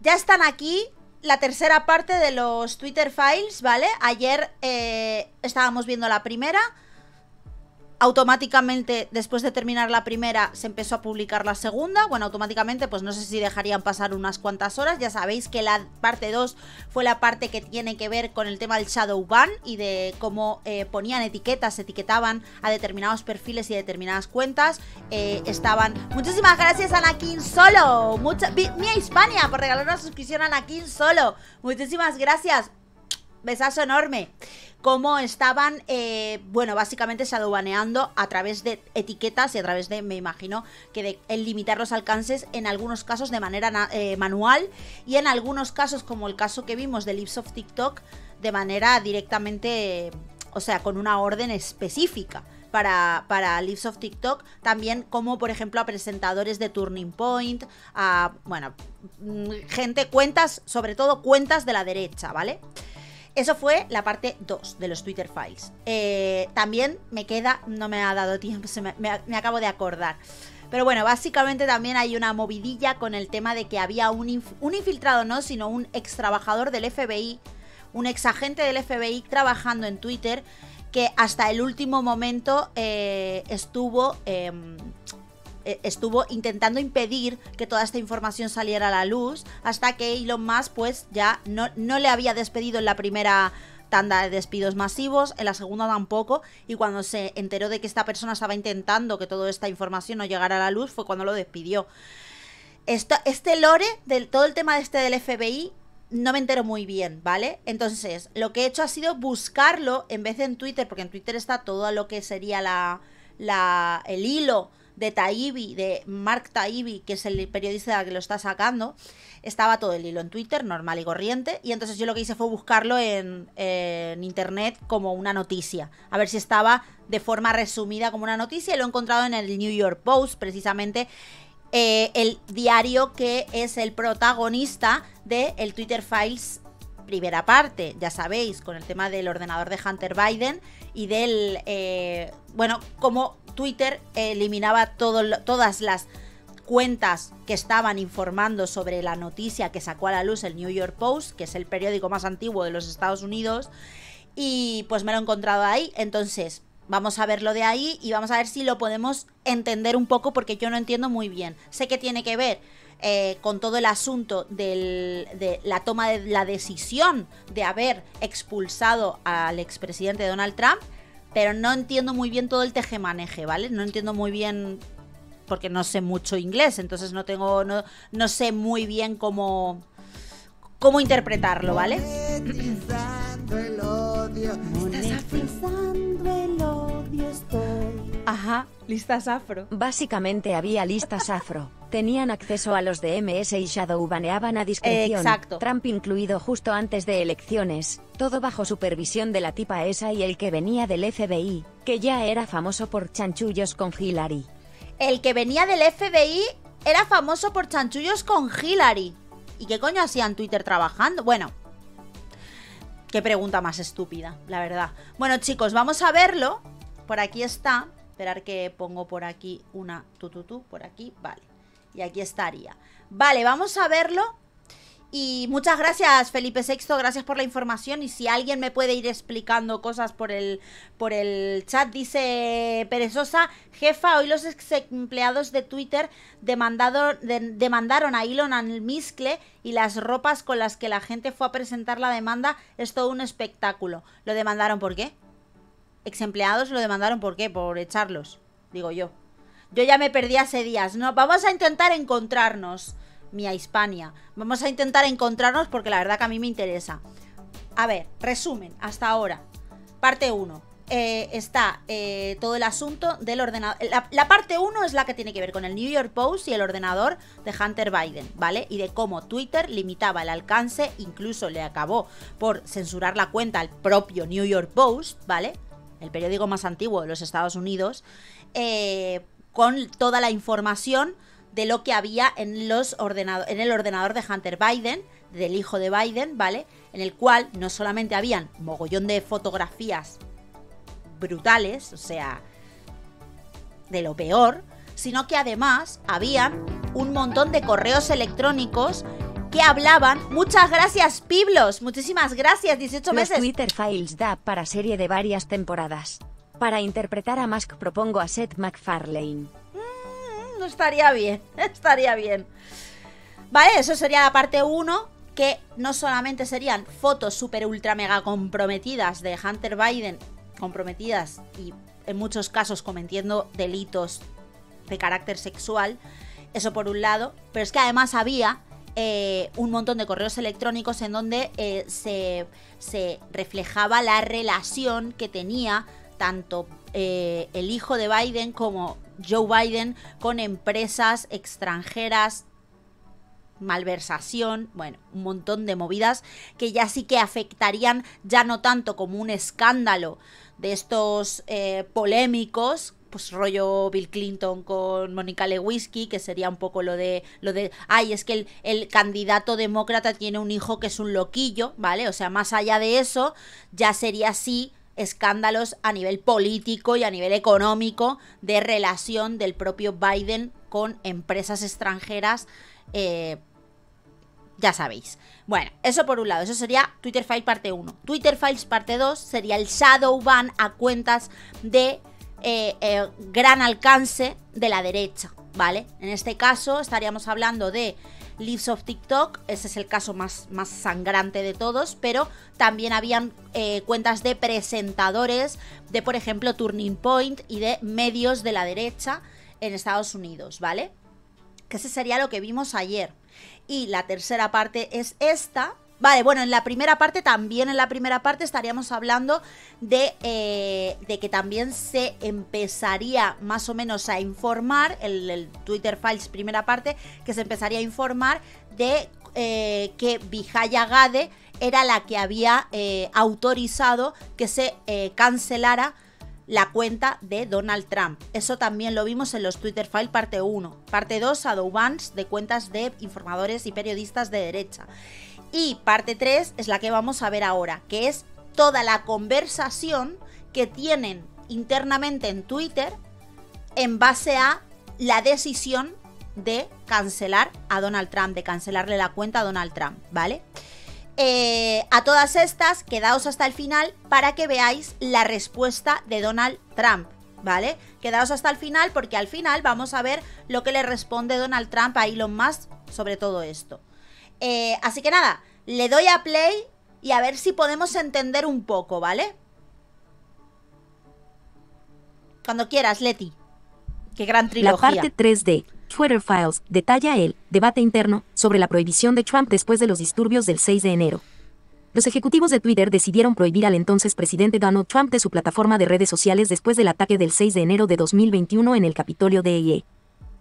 ya están aquí la tercera parte de los Twitter Files, ¿vale? Ayer eh, estábamos viendo la primera automáticamente después de terminar la primera se empezó a publicar la segunda. Bueno, automáticamente pues no sé si dejarían pasar unas cuantas horas. Ya sabéis que la parte 2 fue la parte que tiene que ver con el tema del shadow ban y de cómo eh, ponían etiquetas, etiquetaban a determinados perfiles y determinadas cuentas. Eh, estaban... Muchísimas gracias Anakin Solo. Mucha... Mía Hispania por regalar una suscripción a Anakin Solo. Muchísimas gracias. Besazo enorme cómo estaban, eh, bueno, básicamente shadowbaneando a través de etiquetas y a través de, me imagino, que de el limitar los alcances en algunos casos de manera eh, manual y en algunos casos, como el caso que vimos de Lips of TikTok, de manera directamente, o sea, con una orden específica. Para, para Lips of TikTok, también como por ejemplo a presentadores de Turning Point, a, bueno, mm, gente, cuentas, sobre todo cuentas de la derecha, ¿vale? Eso fue la parte 2 de los Twitter Files. Eh, también me queda, no me ha dado tiempo, me, acabo de acordar. Pero bueno, básicamente también hay una movidilla con el tema de que había un, infiltrado, no, sino un ex trabajador del FBI, un ex agente del FBI trabajando en Twitter que hasta el último momento eh, estuvo em, estuvo intentando impedir que toda esta información saliera a la luz hasta que Elon Musk pues ya no, no le había despedido en la primera tanda de despidos masivos, en la segunda tampoco, y cuando se enteró de que esta persona estaba intentando que toda esta información no llegara a la luz fue cuando lo despidió. este lore, del, todo el tema de este del FBI, no me entero muy bien, ¿vale? Entonces, lo que he hecho ha sido buscarlo en vez de en Twitter, porque en Twitter está todo lo que sería la, la, el hilo de Taibi, de Mark Taibi, que es el periodista que lo está sacando, estaba todo el hilo en Twitter, normal y corriente, y entonces yo lo que hice fue buscarlo en, internet como una noticia, a ver si estaba de forma resumida como una noticia, y lo he encontrado en el New York Post, precisamente. Eh, el diario que es el protagonista de el Twitter Files primera parte, ya sabéis, con el tema del ordenador de Hunter Biden y del, eh, bueno, como Twitter eliminaba todas las cuentas que estaban informando sobre la noticia que sacó a la luz el New York Post, que es el periódico más antiguo de los Estados Unidos, y pues me lo he encontrado ahí. Entonces, vamos a verlo de ahí y vamos a ver si lo podemos entender un poco porque yo no entiendo muy bien. Sé que tiene que ver eh, con todo el asunto de la toma de la decisión de haber expulsado al expresidente Donald Trump pero no entiendo muy bien todo el tejemaneje, ¿vale? No entiendo muy bien porque no sé mucho inglés, entonces no tengo no, no sé muy bien cómo cómo interpretarlo, ¿vale? el odio, Ajá, listas afro. Básicamente había listas afro. Tenían acceso a los DMS y Shadow baneaban a discreción. Exacto. Trump incluido justo antes de elecciones. Todo bajo supervisión de la tipa esa y el que venía del FBI, que ya era famoso por chanchullos con Hillary. El que venía del FBI era famoso por chanchullos con Hillary. ¿Y qué coño hacían Twitter trabajando? Bueno, qué pregunta más estúpida, la verdad. Bueno, chicos, vamos a verlo. Por aquí está. Esperar que pongo por aquí una tututú, por aquí, vale. Y aquí estaría. Vale, vamos a verlo. Y muchas gracias, Felipe VI, gracias por la información. Y si alguien me puede ir explicando cosas por el, por el chat, dice Perezosa, jefa, hoy los ex empleados de Twitter demandaron a Elon al miscle y las ropas con las que la gente fue a presentar la demanda es todo un espectáculo. ¿Lo demandaron por qué? Ex empleados lo demandaron por qué? Por echarlos, digo yo. Yo ya me perdí hace días. No, vamos a intentar encontrarnos, Mía Hispania. Vamos a intentar encontrarnos porque la verdad que a mí me interesa. A ver, resumen, hasta ahora. Parte 1. Eh, está eh, todo el asunto del ordenador. La, parte 1 es la que tiene que ver con el New York Post y el ordenador de Hunter Biden, ¿vale? Y de cómo Twitter limitaba el alcance, incluso le acabó por censurar la cuenta al propio New York Post, ¿vale? El periódico más antiguo de los Estados Unidos. Eh, con toda la información de lo que había en, los en el ordenador de Hunter Biden, del hijo de Biden, ¿vale? En el cual no solamente habían mogollón de fotografías brutales, o sea, de lo peor, sino que además habían un montón de correos electrónicos que hablaban. Muchas gracias, Piblos. Muchísimas gracias, 18 Los meses. Twitter Files da para serie de varias temporadas. Para interpretar a Musk propongo a Seth MacFarlane. Mm, estaría bien, estaría bien. Vale, eso sería la parte 1, que no solamente serían fotos super ultra mega comprometidas de Hunter Biden, comprometidas y en muchos casos cometiendo delitos de carácter sexual, eso por un lado, pero es que además había eh, un montón de correos electrónicos en donde eh, se, se reflejaba la relación que tenía tanto eh, el hijo de Biden como Joe Biden con empresas extranjeras, malversación, bueno, un montón de movidas que ya sí que afectarían ya no tanto como un escándalo de estos eh, polémicos, pues rollo Bill Clinton con Mónica Lewinsky, que sería un poco lo de, lo de, ay, es que el, el candidato demócrata tiene un hijo que es un loquillo, ¿vale? O sea, más allá de eso, ya sería así escándalos a nivel político y a nivel económico de relación del propio Biden con empresas extranjeras. eh, ya sabéis. Bueno, eso por un lado, eso sería Twitter Files parte 1. Twitter Files parte 2 sería el shadow ban a cuentas de eh, eh, gran alcance de la derecha, ¿vale? En este caso estaríamos hablando de Leaves of TikTok, ese es el caso más, más sangrante de todos, pero también habían eh, cuentas de presentadores de, por ejemplo, Turning Point y de medios de la derecha en Estados Unidos, ¿vale? Que ese sería lo que vimos ayer. Y la tercera parte es esta. Vale, bueno, en la primera parte, también en la primera parte estaríamos hablando de, eh, de que también se empezaría más o menos a informar, el, el Twitter Files primera parte, que se empezaría a informar de eh, que Vijaya Gade era la que había eh, autorizado que se cancelara la cuenta de Donald Trump. Eso también lo vimos en los Twitter File parte 1. Parte 2, shadow bans de cuentas de informadores y periodistas de derecha. Y parte 3 es la que vamos a ver ahora, que es toda la conversación que tienen internamente en Twitter en base a la decisión de cancelar a Donald Trump, de cancelarle la cuenta a Donald Trump, ¿vale? Eh, a todas estas, quedaos hasta el final para que veáis la respuesta de Donald Trump, ¿vale? Quedaos hasta el final porque al final vamos a ver lo que le responde Donald Trump a Elon Musk sobre todo esto. Eh, así que nada, le doy a play y a ver si podemos entender un poco, ¿vale? Cuando quieras, Leti. Qué gran La trilogía. parte 3 de Twitter Files detalla el debate interno sobre la prohibición de Trump después de los disturbios del 6 de enero. Los ejecutivos de Twitter decidieron prohibir al entonces presidente Donald Trump de su plataforma de redes sociales después del ataque del 6 de enero de 2021 en el Capitolio de EA.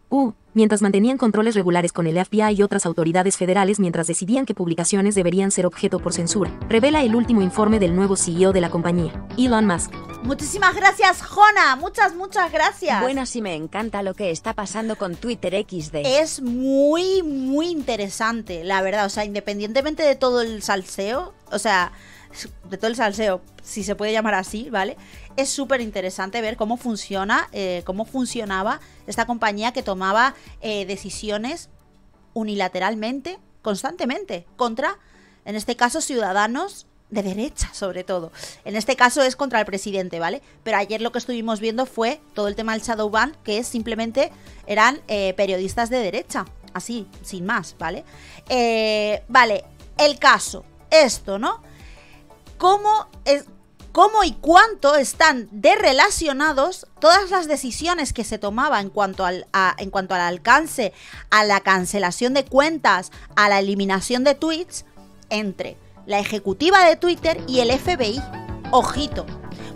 U, mientras mantenían controles regulares con el FBI y otras autoridades federales mientras decidían que publicaciones deberían ser objeto por censura, revela el último informe del nuevo CEO de la compañía, Elon Musk. Muchísimas gracias, Jona. Muchas, muchas gracias. Buenas y me encanta lo que está pasando con Twitter XD. Es muy, muy interesante, la verdad. O sea, independientemente de todo el salseo, o sea, de todo el salseo, si se puede llamar así, ¿vale? Es súper interesante ver cómo funciona, eh, cómo funcionaba esta compañía que tomaba eh, decisiones unilateralmente, constantemente, contra, en este caso, ciudadanos de derecha, sobre todo. En este caso es contra el presidente, ¿vale? Pero ayer lo que estuvimos viendo fue todo el tema del shadow ban, que es simplemente eran eh, periodistas de derecha, así, sin más, ¿vale? Eh, vale, el caso, esto, ¿no? ¿Cómo, es, ¿Cómo y cuánto están derrelacionados todas las decisiones que se tomaba en cuanto, al, a- en cuanto al alcance, a la cancelación de cuentas, a la eliminación de tweets entre la ejecutiva de Twitter y el FBI? Ojito.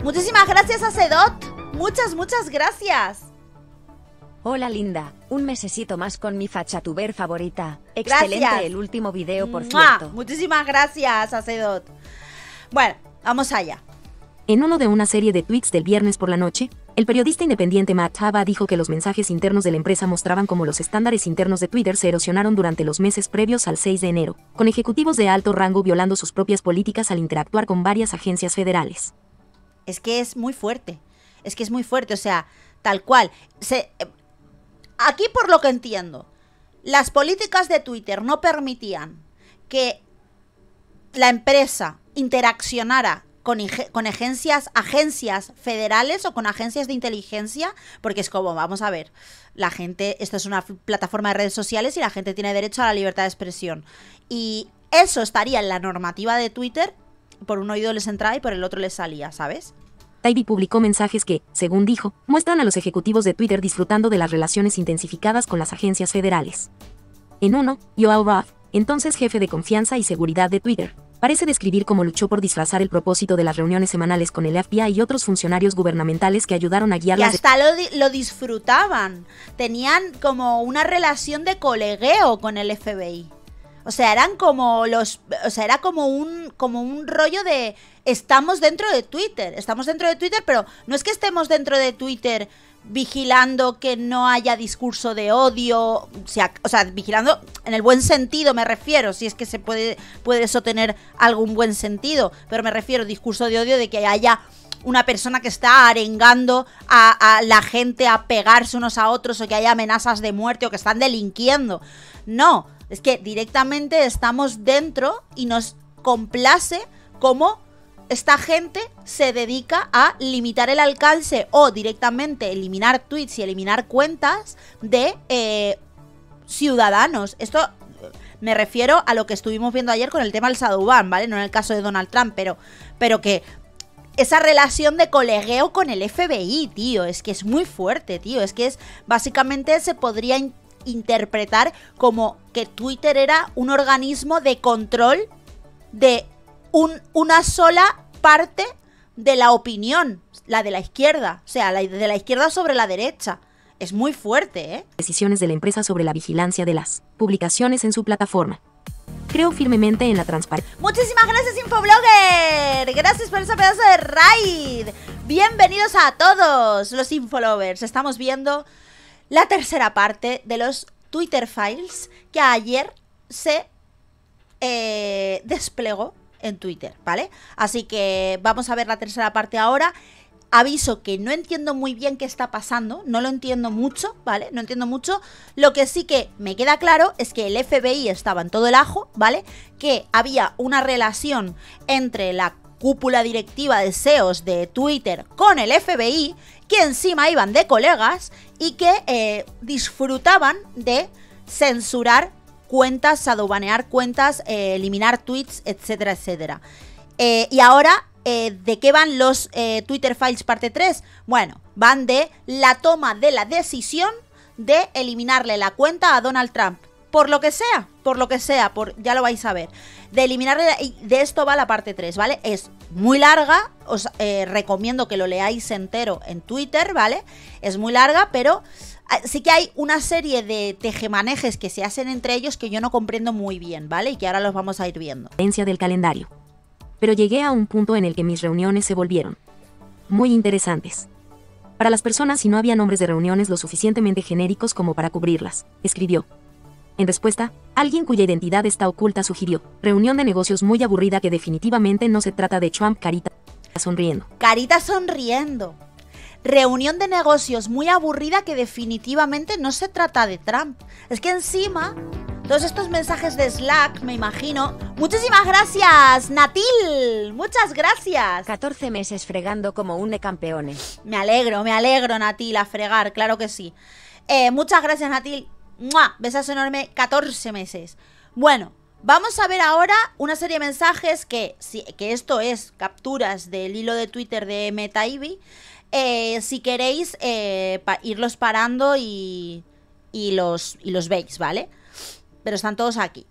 Muchísimas gracias a Sedot. Muchas, muchas gracias. Hola linda, un mesecito más con mi fachatuber favorita. Excelente Gracias. el último video, por cierto. Muchísimas gracias a Sedot. Bueno, vamos allá. En uno de una serie de tweets del viernes por la noche, el periodista independiente Matt Haba dijo que los mensajes internos de la empresa mostraban cómo los estándares internos de Twitter se erosionaron durante los meses previos al 6 de enero, con ejecutivos de alto rango violando sus propias políticas al interactuar con varias agencias federales. Es que es muy fuerte. Es que es muy fuerte, o sea, tal cual. Se, eh, aquí por lo que entiendo, las políticas de Twitter no permitían que la empresa interaccionara con, con agencias, agencias federales o con agencias de inteligencia, porque es como, vamos a ver, la gente, esto es una plataforma de redes sociales y la gente tiene derecho a la libertad de expresión. Y eso estaría en la normativa de Twitter, por un oído les entraba y por el otro les salía, ¿sabes? Taibbi publicó mensajes que, según dijo, muestran a los ejecutivos de Twitter disfrutando de las relaciones intensificadas con las agencias federales. En uno, Yoav Roth, entonces jefe de confianza y seguridad de Twitter, parece describir cómo luchó por disfrazar el propósito de las reuniones semanales con el FBI y otros funcionarios gubernamentales que ayudaron a guiar Y hasta lo, di- lo disfrutaban. Tenían como una relación de colegueo con el FBI. O sea, eran como los. O sea, era como un, como un rollo de. Estamos dentro de Twitter. Estamos dentro de Twitter, pero no es que estemos dentro de Twitter vigilando que no haya discurso de odio. O sea, o sea, vigilando en el buen sentido, me refiero. Si es que se puede, puede eso tener algún buen sentido. Pero me refiero discurso de odio de que haya una persona que está arengando a, a la gente a pegarse unos a otros o que haya amenazas de muerte o que están delinquiendo. No, es que directamente estamos dentro y nos complace cómo esta gente se dedica a limitar el alcance o directamente eliminar tweets y eliminar cuentas de eh, ciudadanos. Esto me refiero a lo que estuvimos viendo ayer con el tema del Sadhuban, ¿vale? No en el caso de Donald Trump, pero, pero que esa relación de colegueo con el FBI, tío, es que es muy fuerte, tío. Es que es básicamente se podría interpretar como que Twitter era un organismo de control de un- una sola parte de la opinión, la de la izquierda, o sea, la de la izquierda sobre la derecha. Es muy fuerte, ¿eh? decisiones de la empresa sobre la vigilancia de las publicaciones en su plataforma. Creo firmemente en la transparencia. Muchísimas gracias, Infoblogger. Gracias por ese pedazo de raid. Bienvenidos a todos los Infolovers. Estamos viendo la tercera parte de los Twitter Files que ayer se eh, desplegó en Twitter, ¿vale? Así que vamos a ver la tercera parte ahora. Aviso que no entiendo muy bien qué está pasando, no lo entiendo mucho, ¿vale? No entiendo mucho. Lo que sí que me queda claro es que el FBI estaba en todo el ajo, ¿vale? Que había una relación entre la cúpula directiva de SEOs de Twitter con el FBI, que encima iban de colegas y que eh, disfrutaban de censurar cuentas, adubanear cuentas, eh, eliminar tweets, etcétera, etcétera. Eh, y ahora, ¿de qué van los Twitter Files parte 3? Bueno, van de la toma de la decisión de eliminarle la cuenta a Donald Trump. Por lo que sea, por lo que sea, por, ya lo vais a ver. De eliminarle, de esto va la parte 3, ¿vale? Es muy larga, os eh, recomiendo que lo leáis entero en Twitter, ¿vale? Es muy larga, pero ah, sí que hay una serie de tejemanejes que se hacen entre ellos que yo no comprendo muy bien, ¿vale? Y que ahora los vamos a ir viendo. del calendario. Pero llegué a un punto en el que mis reuniones se volvieron muy interesantes. Para las personas y no había nombres de reuniones lo suficientemente genéricos como para cubrirlas, escribió. En respuesta, alguien cuya identidad está oculta sugirió, reunión de negocios muy aburrida que definitivamente no se trata de Trump carita sonriendo. Carita sonriendo. Reunión de negocios muy aburrida que definitivamente no se trata de Trump. Es que encima, todos estos mensajes de Slack, me imagino. Muchísimas gracias, Natil. Muchas gracias. 14 meses fregando como un campeone. Me alegro, me alegro, Natil, a fregar, claro que sí. Eh, muchas gracias, Natil. ¡Mua! Besazo enorme, 14 meses. Bueno, vamos a ver ahora una serie de mensajes que, si- que esto es capturas del hilo de Twitter de MetaIbi. Eh, si queréis eh, irlos parando y, y, los, y los veis, ¿vale? Pero están todos aquí.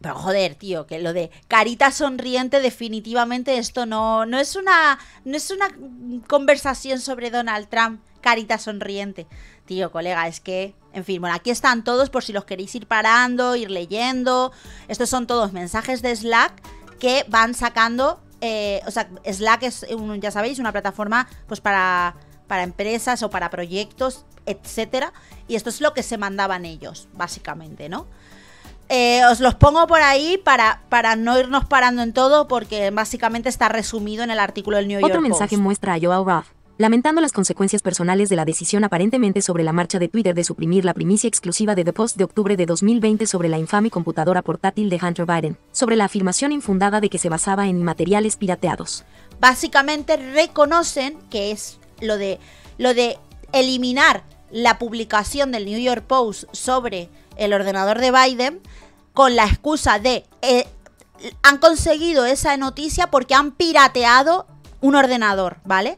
Pero joder, tío, que lo de carita sonriente definitivamente esto no, no es una no es una conversación sobre Donald Trump, carita sonriente. Tío, colega, es que, en fin, bueno, aquí están todos por si los queréis ir parando, ir leyendo. Estos son todos mensajes de Slack que van sacando, eh, o sea, Slack es, un- ya sabéis, una plataforma pues para para empresas o para proyectos, etcétera, y esto es lo que se mandaban ellos, básicamente, ¿no? Eh, os los pongo por ahí para, para no irnos parando en todo, porque básicamente está resumido en el artículo del New York Otro mensaje muestra a Joao Roth, lamentando las consecuencias personales de la decisión aparentemente sobre la marcha de Twitter de suprimir la primicia exclusiva de The Post de octubre de 2020 sobre la infame computadora portátil de Hunter Biden, sobre la afirmación infundada de que se basaba en materiales pirateados. Básicamente reconocen que es lo de lo de eliminar la publicación del New York Post sobre el ordenador de Biden con la excusa de eh, han conseguido esa noticia porque han pirateado un ordenador, ¿vale?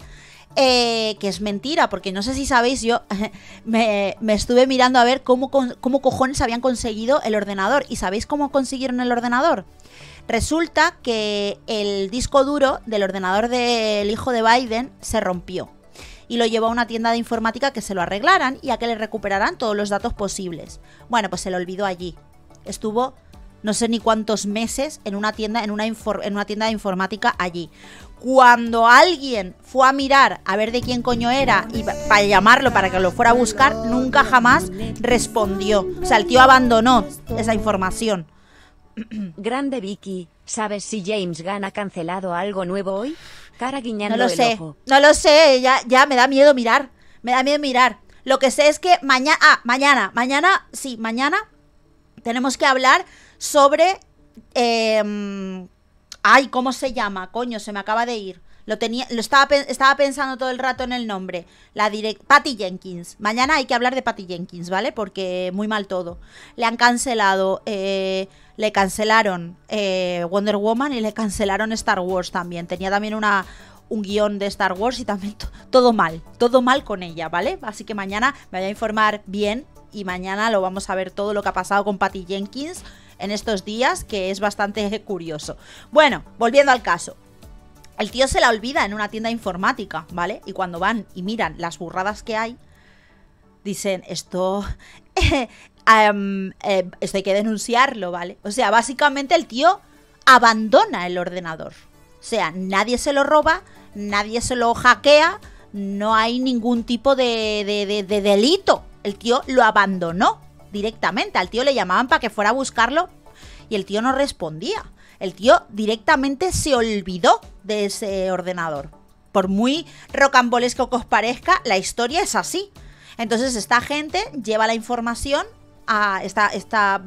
Eh, que es mentira, porque no sé si sabéis, yo me, estuve mirando a ver cómo, cómo cojones habían conseguido el ordenador. ¿Y sabéis cómo consiguieron el ordenador? Resulta que el disco duro del ordenador del hijo de Biden se rompió y lo llevó a una tienda de informática que se lo arreglaran y a que le recuperaran todos los datos posibles. Bueno, pues se lo olvidó allí. Estuvo no sé ni cuántos meses en una tienda, en una, en una tienda de informática allí. Cuando alguien fue a mirar a ver de quién coño era y para llamarlo para que lo fuera a buscar, nunca jamás respondió. O sea, el tío abandonó esa información. Grande Vicky, ¿sabes si James Gunn ha cancelado algo nuevo hoy? Cara guiñando no lo sé, No lo sé, ya, ya me da miedo mirar. Me da miedo mirar. Lo que sé es que mañana, ah, mañana, mañana, sí, mañana tenemos que hablar sobre eh, Ay, ¿cómo se llama? Coño, se me acaba de ir. Lo tenía, lo estaba, estaba pensando todo el rato en el nombre. La direct, Patty Jenkins. Mañana hay que hablar de Patty Jenkins, ¿vale? Porque muy mal todo. Le han cancelado, eh, le cancelaron eh, Wonder Woman y le cancelaron Star Wars también. Tenía también una, un guion de Star Wars y también todo mal, todo mal con ella, ¿vale? Así que mañana me voy a informar bien y mañana lo vamos a ver todo lo que ha pasado con Patty Jenkins en estos días, que es bastante curioso. Bueno, volviendo al caso. El tío se la olvida en una tienda informática, ¿vale? Y cuando van y miran las burradas que hay, dicen, esto... Em, eh, esto hay que denunciarlo, ¿vale? O sea, básicamente el tío abandona el ordenador. O sea, nadie se lo roba, nadie se lo hackea, no hay ningún tipo de delito. El tío lo abandonó directamente. Al tío le llamaban para que fuera a buscarlo y el tío no respondía. El tío directamente se olvidó de ese ordenador. Por muy rocambolesco que os parezca, la historia es así. Entonces esta gente lleva la información a esta, esta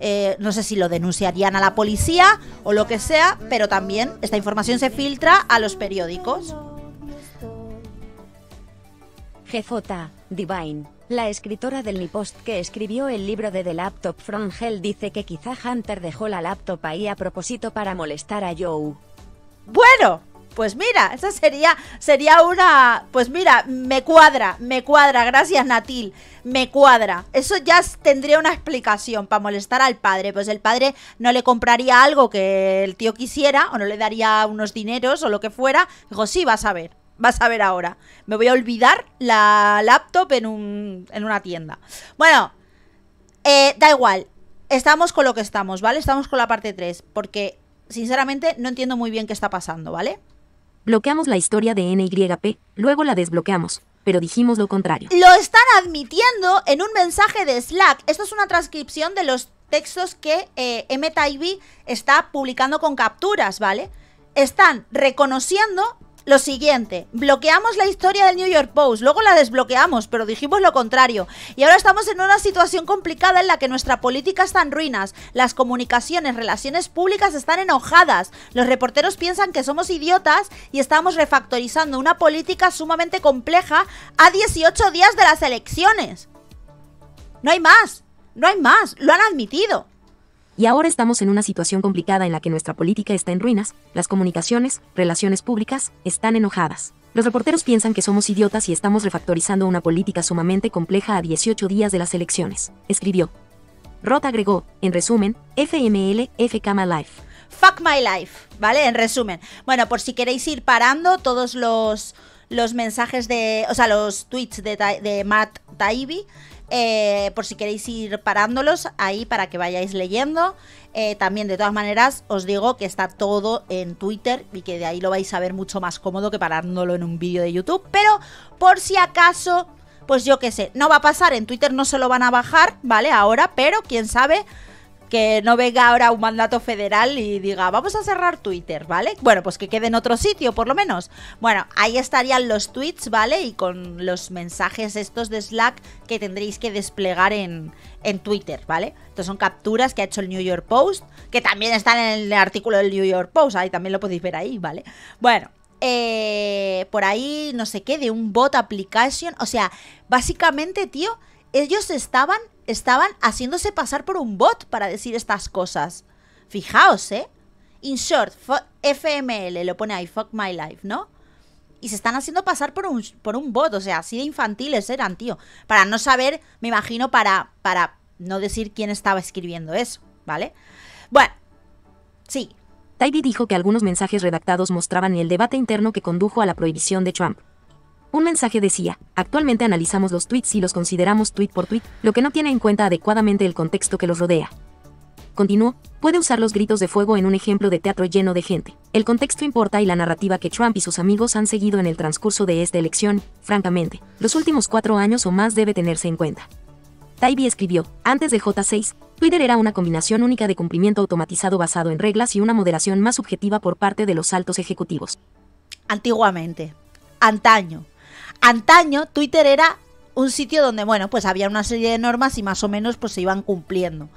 eh, no sé si lo denunciarían a la policía o lo que sea, pero también esta información se filtra a los periódicos. GJ, Divine, la escritora del Nipost que escribió el libro de The Laptop from Hell dice que quizá Hunter dejó la laptop ahí a propósito para molestar a Joe. Bueno, pues mira, esa sería, sería una... Pues mira, me cuadra, me cuadra, gracias Natil, me cuadra. Eso ya tendría una explicación para molestar al padre. Pues el padre no le compraría algo que el tío quisiera o no le daría unos dineros o lo que fuera. Dijo, sí, vas a ver vas a ver ahora. Me voy a olvidar la laptop en, un, en una tienda. Bueno, eh, da igual. Estamos con lo que estamos, ¿vale? Estamos con la parte 3, porque sinceramente no entiendo muy bien qué está pasando, ¿vale? Bloqueamos la historia de NYP, luego la desbloqueamos, pero dijimos lo contrario. Lo están admitiendo en un mensaje de Slack. Esto es una transcripción de los textos que eh, está publicando con capturas, ¿vale? Están reconociendo lo siguiente, bloqueamos la historia del New York Post, luego la desbloqueamos, pero dijimos lo contrario. Y ahora estamos en una situación complicada en la que nuestra política está en ruinas, las comunicaciones, relaciones públicas están enojadas, los reporteros piensan que somos idiotas y estamos refactorizando una política sumamente compleja a 18 días de las elecciones. No hay más, no hay más, lo han admitido. Y ahora estamos en una situación complicada en la que nuestra política está en ruinas, las comunicaciones, relaciones públicas, están enojadas. Los reporteros piensan que somos idiotas y estamos refactorizando una política sumamente compleja a 18 días de las elecciones, escribió. Roth agregó, en resumen, FML, FK My Life. Fuck my life, ¿vale? En resumen. Bueno, por si queréis ir parando todos los, los mensajes de, o sea, los tweets de, de Matt Taibbi, eh, por si queréis ir parándolos ahí para que vayáis leyendo. Eh, también, de todas maneras, os digo que está todo en Twitter y que de ahí lo vais a ver mucho más cómodo que parándolo en un vídeo de YouTube. Pero, por si acaso, pues yo qué sé, no va a pasar, en Twitter no se lo van a bajar, ¿vale? Ahora, pero quién sabe que no venga ahora un mandato federal y diga, vamos a cerrar Twitter, ¿vale? Bueno, pues que quede en otro sitio, por lo menos. Bueno, ahí estarían los tweets, ¿vale? Y con los mensajes estos de Slack que tendréis que desplegar en, en Twitter, ¿vale? Estos son capturas que ha hecho el New York Post, que también están en el artículo del New York Post, ahí también lo podéis ver ahí, ¿vale? Bueno, eh, por ahí, no sé qué, de un bot application. O sea, básicamente, tío, ellos estaban estaban haciéndose pasar por un bot para decir estas cosas. Fijaos, ¿eh? In short, FML, lo pone ahí, fuck my life, ¿no? Y se están haciendo pasar por un, por un bot, o sea, así de infantiles eran, tío. Para no saber, me imagino, para, para no decir quién estaba escribiendo eso, ¿vale? Bueno, sí. Tybee dijo que algunos mensajes redactados mostraban el debate interno que condujo a la prohibición de Trump. Un mensaje decía, actualmente analizamos los tweets y los consideramos tweet por tweet, lo que no tiene en cuenta adecuadamente el contexto que los rodea. Continuó, puede usar los gritos de fuego en un ejemplo de teatro lleno de gente. El contexto importa y la narrativa que Trump y sus amigos han seguido en el transcurso de esta elección, francamente, los últimos cuatro años o más debe tenerse en cuenta. Tybee escribió, antes de J6, Twitter era una combinación única de cumplimiento automatizado basado en reglas y una moderación más subjetiva por parte de los altos ejecutivos. Antiguamente, antaño, Antaño Twitter era un sitio donde, bueno, pues había una serie de normas y más o menos pues se iban cumpliendo.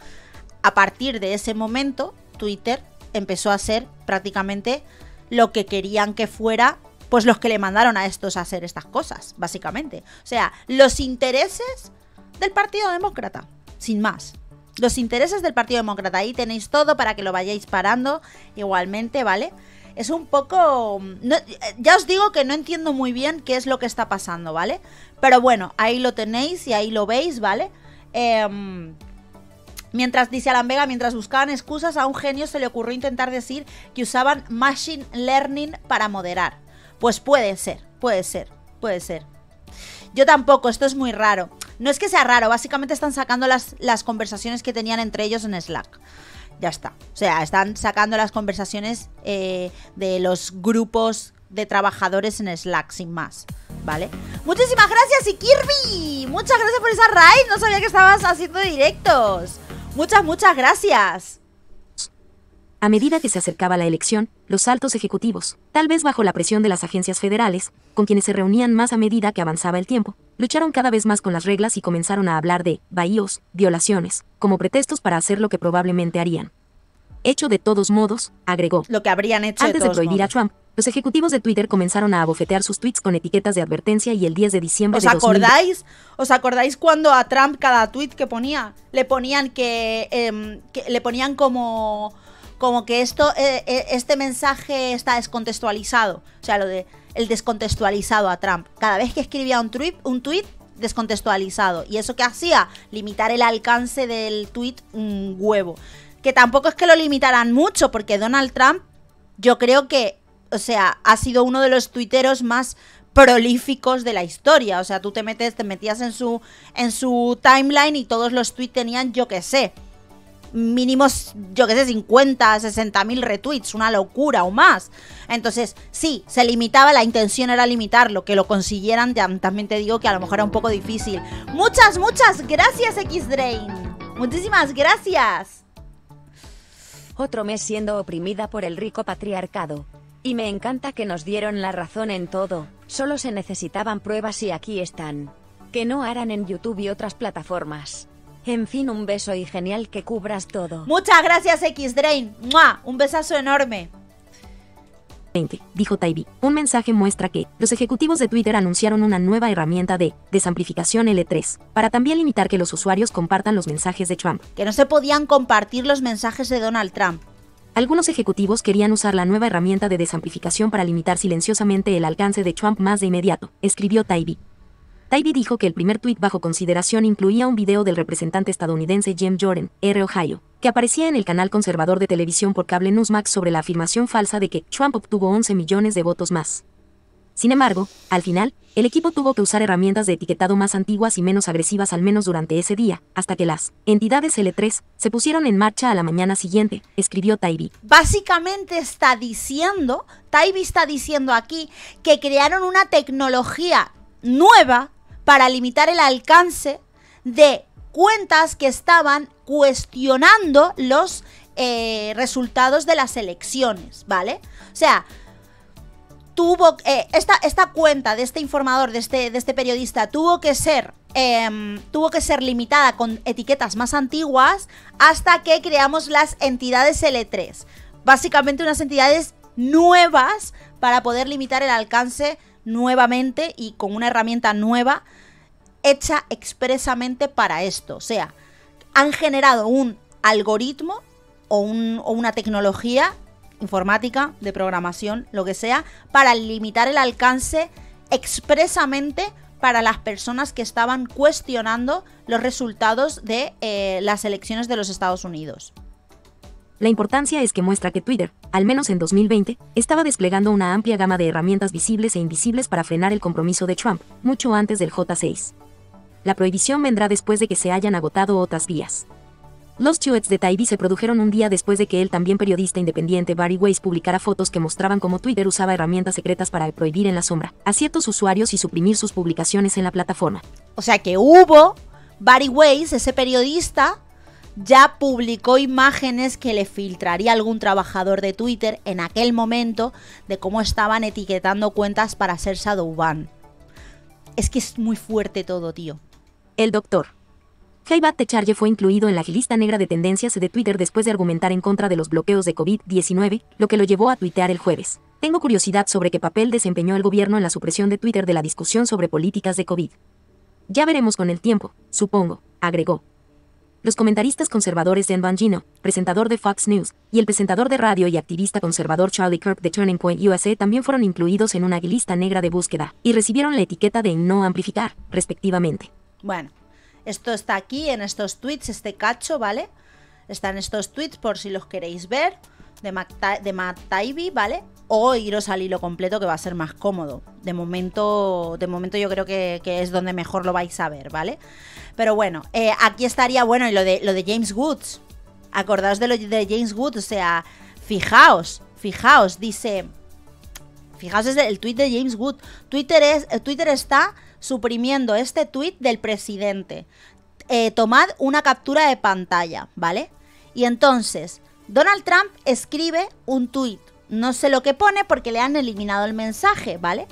A partir de ese momento, Twitter empezó a ser prácticamente lo que querían que fuera pues los que le mandaron a estos a hacer estas cosas, básicamente. O sea, los intereses del Partido Demócrata, sin más. Los intereses del Partido Demócrata, ahí tenéis todo para que lo vayáis parando igualmente, ¿vale? Es un poco... ya os digo que no entiendo muy bien qué es lo que está pasando, ¿vale? Pero bueno, ahí lo tenéis y ahí lo veis, ¿vale? Em, mientras dice Alan mientras buscaban excusas, a un genio se le ocurrió intentar decir que usaban Machine Learning para moderar. Pues puede ser, puede ser, puede ser. Yo tampoco, esto es muy raro. No es que sea raro, básicamente están sacando las, las conversaciones que tenían entre ellos en Slack ya está. O sea, están sacando las conversaciones eh, de los grupos de trabajadores en Slack, sin más. ¿Vale? Muchísimas gracias, y Kirby. Muchas gracias por esa raid. No sabía que estabas haciendo directos. Muchas, muchas gracias. A medida que se acercaba la elección, los altos ejecutivos, tal vez bajo la presión de las agencias federales, con quienes se reunían más a medida que avanzaba el tiempo, lucharon cada vez más con las reglas y comenzaron a hablar de bahíos, violaciones, como pretextos para hacer lo que probablemente harían. Hecho de todos modos, agregó. Lo que habrían hecho Antes de, prohibir a Trump, los ejecutivos de Twitter comenzaron a abofetear sus tweets con etiquetas de advertencia y el 10 de diciembre ¿Os acordáis? ¿Os acordáis cuando a Trump cada tweet que ponía le ponían que, em, que le ponían como como que esto, eh, eh, este mensaje está descontextualizado. O sea, lo de el descontextualizado a Trump. Cada vez que escribía un tweet, un tweet descontextualizado. ¿Y eso que hacía? Limitar el alcance del tweet un huevo. Que tampoco es que lo limitaran mucho, porque Donald Trump, yo creo que, o sea, ha sido uno de los tuiteros más prolíficos de la historia. O sea, tú te metes, te metías en su, en su timeline y todos los tweets tenían, yo qué sé, mínimos, yo que sé, 50, 60 mil retweets, una locura o más. Entonces, sí, se limitaba, la intención era limitarlo, que lo consiguieran, también te digo que a lo mejor era un poco difícil. Muchas, muchas gracias, X-Drain. Muchísimas gracias. Otro mes siendo oprimida por el rico patriarcado. Y me encanta que nos dieron la razón en todo, solo se necesitaban pruebas y aquí están. Que no harán en YouTube y otras plataformas. En fin, un beso y genial que cubras todo. Muchas gracias, X-Drain. Un besazo enorme. Dijo Tybee. Un mensaje muestra que los ejecutivos de Twitter anunciaron una nueva herramienta de desamplificación L3 para también limitar que los usuarios compartan los mensajes de Trump. Que no se podían compartir los mensajes de Donald Trump. Algunos ejecutivos querían usar la nueva herramienta de desamplificación para limitar silenciosamente el alcance de Trump más de inmediato, escribió Tybee. Tybee dijo que el primer tuit bajo consideración incluía un video del representante estadounidense Jim Jordan, R. Ohio, que aparecía en el canal conservador de televisión por cable Newsmax sobre la afirmación falsa de que Trump obtuvo 11 millones de votos más. Sin embargo, al final, el equipo tuvo que usar herramientas de etiquetado más antiguas y menos agresivas al menos durante ese día, hasta que las entidades L3 se pusieron en marcha a la mañana siguiente, escribió Tybee. Básicamente está diciendo, Tybee está diciendo aquí, que crearon una tecnología nueva para limitar el alcance de cuentas que estaban cuestionando los eh, resultados de las elecciones, ¿vale? O sea, tuvo eh, esta, esta, cuenta de este informador, de este, de este periodista, tuvo que ser. Em, tuvo que ser limitada con etiquetas más antiguas hasta que creamos las entidades L3. Básicamente unas entidades nuevas para poder limitar el alcance nuevamente y con una herramienta nueva hecha expresamente para esto. O sea, han generado un algoritmo o, una tecnología informática, de programación, lo que sea, para limitar el alcance expresamente para las personas que estaban cuestionando los resultados de eh, las elecciones de los Estados Unidos. La importancia es que muestra que Twitter, al menos en 2020, estaba desplegando una amplia gama de herramientas visibles e invisibles para frenar el compromiso de Trump, mucho antes del J6. La prohibición vendrá después de que se hayan agotado otras vías. Los tweets de Taibbi se produjeron un día después de que el también periodista independiente Barry Weiss publicara fotos que mostraban cómo Twitter usaba herramientas secretas para prohibir en la sombra a ciertos usuarios y suprimir sus publicaciones en la plataforma. O sea que hubo Barry Weiss, ese periodista, ya publicó imágenes que le filtraría algún trabajador de Twitter en aquel momento de cómo estaban etiquetando cuentas para ser Shadowban. Es que es muy fuerte todo, tío. El doctor. Heibat Techarge fue incluido en la lista negra de tendencias de Twitter después de argumentar en contra de los bloqueos de COVID-19, lo que lo llevó a tuitear el jueves. Tengo curiosidad sobre qué papel desempeñó el gobierno en la supresión de Twitter de la discusión sobre políticas de COVID. Ya veremos con el tiempo, supongo, agregó. Los comentaristas conservadores Dan Bongino, presentador de Fox News, y el presentador de radio y activista conservador Charlie Kirk de Turning Point USA también fueron incluidos en una lista negra de búsqueda, y recibieron la etiqueta de no amplificar, respectivamente. Bueno, esto está aquí en estos tweets, este cacho, ¿vale? Están estos tweets por si los queréis ver de Matt, de ¿vale? O iros al hilo completo que va a ser más cómodo. De momento, de momento yo creo que, es donde mejor lo vais a ver, ¿vale? Pero bueno, eh, aquí estaría, bueno, y lo de, lo de James Woods. Acordaos de lo de James Woods, o sea, fijaos, fijaos, dice... Fijaos es el tweet de James Wood. Twitter, es, Twitter está suprimiendo este tweet del presidente. Eh, tomad una captura de pantalla, ¿vale? Y entonces, Donald Trump escribe un tweet. No sé lo que pone porque le han eliminado el mensaje, ¿vale?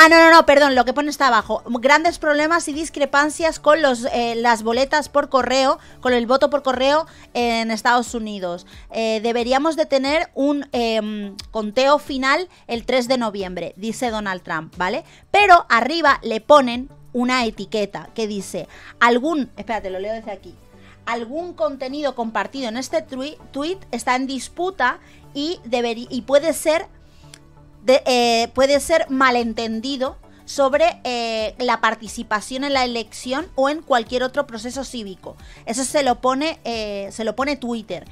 Ah, no, no, no, perdón, lo que pone está abajo. Grandes problemas y discrepancias con los, eh, las boletas por correo, con el voto por correo en Estados Unidos. Eh, deberíamos de tener un em, conteo final el 3 de noviembre, dice Donald Trump, ¿vale? Pero arriba le ponen una etiqueta que dice algún, espérate, lo leo desde aquí. Algún contenido compartido en este tweet está en disputa y, y puede ser eh, puede ser malentendido sobre eh, la participación en la elección o en cualquier otro proceso cívico. Eso se lo pone, eh, se lo pone Twitter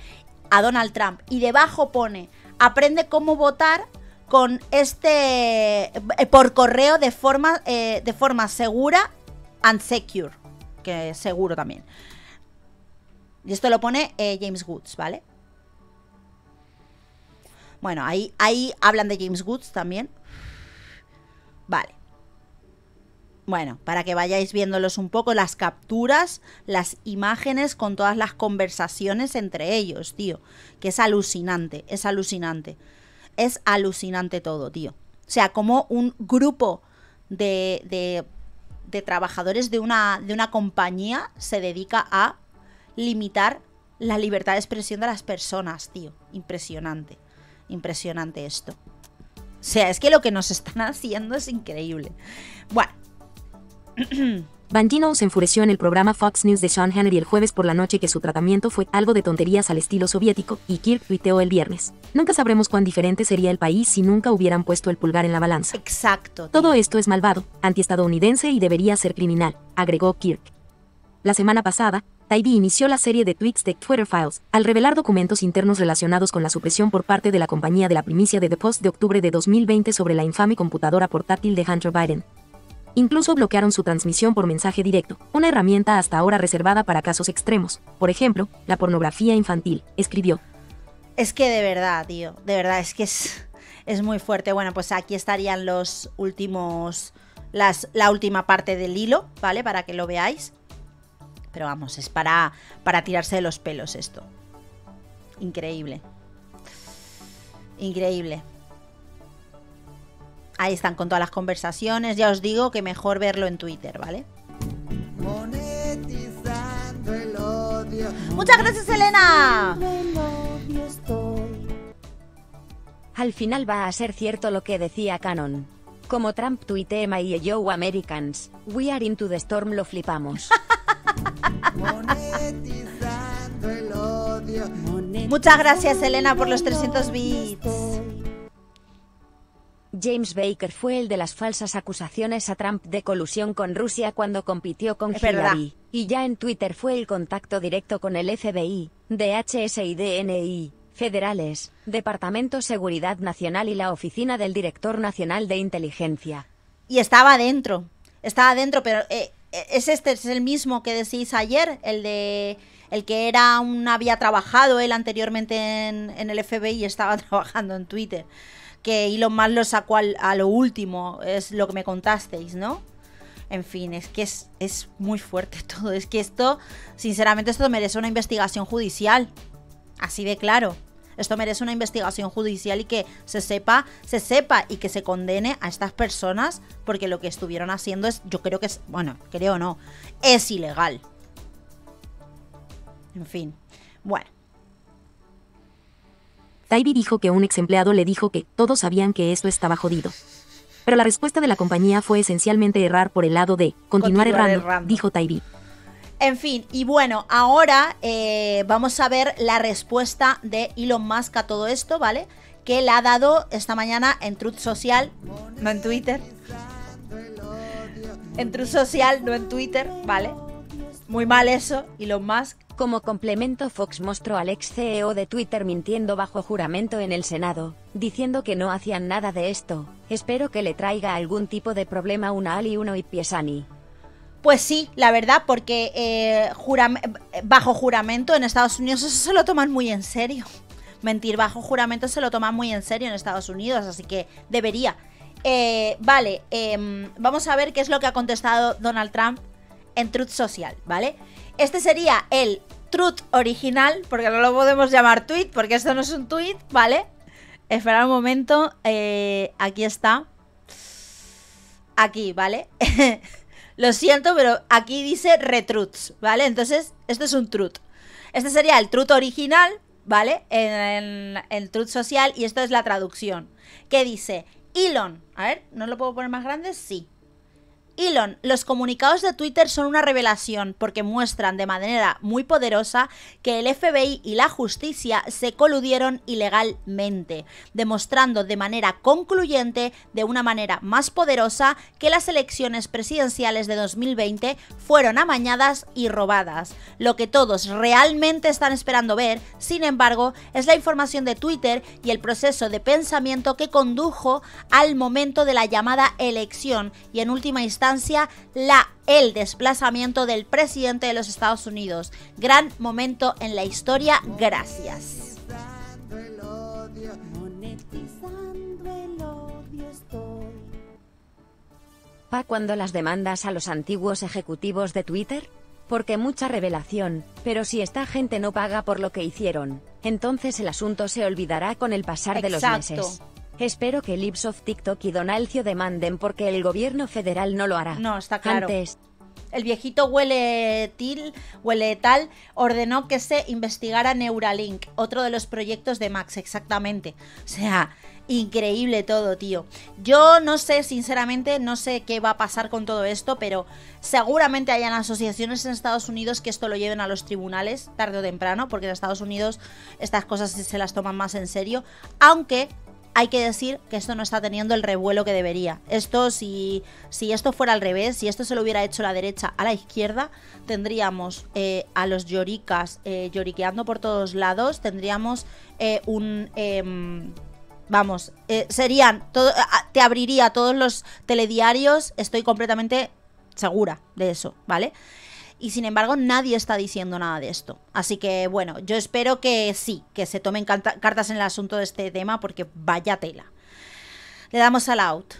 a Donald Trump y debajo pone aprende cómo votar con este por correo de forma de forma segura and secure, que seguro también. Y esto lo pone James Woods, ¿vale? Bueno, ahí, ahí hablan de James Woods también. Vale. Bueno, para que vayáis viéndolos un poco, las capturas, las imágenes con todas las conversaciones entre ellos, tío. Que es alucinante, es alucinante. Es alucinante todo, tío. O sea, como un grupo de, de, de trabajadores de una, de una compañía se dedica a limitar la libertad de expresión de las personas, tío. Impresionante. Impresionante esto. O sea, es que lo que nos están haciendo es increíble. Bueno. Bangino se enfureció en el programa Fox News de Sean Hannity el jueves por la noche que su tratamiento fue algo de tonterías al estilo soviético, y Kirk tuiteó el viernes. Nunca sabremos cuán diferente sería el país si nunca hubieran puesto el pulgar en la balanza. Exacto. Todo esto es malvado, antiestadounidense y debería ser criminal, agregó Kirk. La semana pasada, Taibbi inició la serie de tweets de Twitter Files, al revelar documentos internos relacionados con la supresión por parte de la compañía de la primicia de The Post de octubre de 2020 sobre la infame computadora portátil de Hunter Biden. Incluso bloquearon su transmisión por mensaje directo, una herramienta hasta ahora reservada para casos extremos, por ejemplo, la pornografía infantil, escribió. Es que de verdad, tío, de verdad, es que es, es muy fuerte. Bueno, pues aquí estarían los últimos, las, la última parte del hilo, ¿vale? Para que lo veáis. Pero vamos, es para, para tirarse de los pelos esto. Increíble. Increíble. Ahí están con todas las conversaciones. Ya os digo que mejor verlo en Twitter, ¿vale? Muchas gracias, Elena. Al final va a ser cierto lo que decía Canon. Como Trump tuite My Yo Americans, We are into the storm lo flipamos. Muchas gracias Elena por los 300 bits. James Baker fue el de las falsas acusaciones a Trump de colusión con Rusia cuando compitió con Es verdad. Hillary. Y ya en Twitter fue el contacto directo con el FBI, DHS y DNI, federales, Departamento Seguridad Nacional y la Oficina del Director Nacional de Inteligencia. Y estaba dentro. Estaba dentro, pero eh, es este, es el mismo que decís ayer, el de el que era un había trabajado él anteriormente en, en el FBI y estaba trabajando en Twitter. Que Elon Musk lo sacó a lo último, es lo que me contasteis, ¿no? En fin, es que es, es muy fuerte todo. Es que esto, sinceramente, esto merece una investigación judicial. Así de claro. Esto merece una investigación judicial y que se sepa, se sepa y que se condene a estas personas porque lo que estuvieron haciendo es, yo creo que es, bueno, creo no, es ilegal. En fin, bueno, Tybee dijo que un ex empleado le dijo que todos sabían que esto estaba jodido. Pero la respuesta de la compañía fue esencialmente errar por el lado de continuar, Continuar errando, errando. dijo Tybee. En fin, y bueno, ahora eh, vamos a ver la respuesta de Elon Musk a todo esto, ¿vale? Que la ha dado esta mañana en Truth Social, no en Twitter. En Truth Social, no en Twitter, ¿vale? Muy mal eso, Elon Musk. Como complemento, Fox mostró al ex CEO de Twitter mintiendo bajo juramento en el Senado, diciendo que no hacían nada de esto. Espero que le traiga algún tipo de problema una Ali 1 y Piesani. Pues sí, la verdad, porque eh, bajo juramento en Estados Unidos eso se lo toman muy en serio. Mentir bajo juramento se lo toman muy en serio en Estados Unidos, así que debería. Eh, vale, em, vamos a ver qué es lo que ha contestado Donald Trump en Truth Social, ¿vale? Este sería el Truth original, porque no lo podemos llamar tweet, porque esto no es un tweet, ¿vale? Esperad un momento, eh, aquí está. Aquí, ¿vale? Lo siento, pero aquí dice retruths, ¿vale? Entonces, esto es un truth. Este sería el truth original, ¿vale? En, en el truth social y esto es la traducción. Que dice, Elon, a ver, ¿no lo puedo poner más grande? Sí. Elon, los comunicados de Twitter son una revelación porque muestran de manera muy poderosa que el FBI y la justicia se coludieron ilegalmente, demostrando de manera concluyente, de una manera más poderosa, que las elecciones presidenciales de 2020 fueron amañadas y robadas. Lo que todos realmente están esperando ver, sin embargo, es la información de Twitter y el proceso de pensamiento que condujo al momento de la llamada elección y en última instancia la el desplazamiento del presidente de los Estados Unidos. Gran momento en la historia, gracias. ¿Pa cuando las demandas a los antiguos ejecutivos de Twitter? Porque mucha revelación, pero si esta gente no paga por lo que hicieron, entonces el asunto se olvidará con el pasar de los meses. Espero que Lipsoft TikTok y Donalcio demanden porque el gobierno federal no lo hará. No, está claro. Antes, El viejito huele til, huele tal, ordenó que se investigara Neuralink, otro de los proyectos de Max, exactamente. O sea, increíble todo, tío. Yo no sé, sinceramente, no sé qué va a pasar con todo esto, pero seguramente hayan asociaciones en Estados Unidos que esto lo lleven a los tribunales tarde o temprano, porque en Estados Unidos estas cosas se las toman más en serio, aunque hay que decir que esto no está teniendo el revuelo que debería. Esto, si, si esto fuera al revés, si esto se lo hubiera hecho la derecha a la izquierda, tendríamos eh, a los lloricas eh, lloriqueando por todos lados, tendríamos eh, un... em, vamos, serían... Te abriría todos los telediarios, estoy completamente segura de eso, ¿vale? Y sin embargo, nadie está diciendo nada de esto. Así que, bueno, yo espero que sí, que se tomen cartas en el asunto de este tema, porque vaya tela. Le damos al out.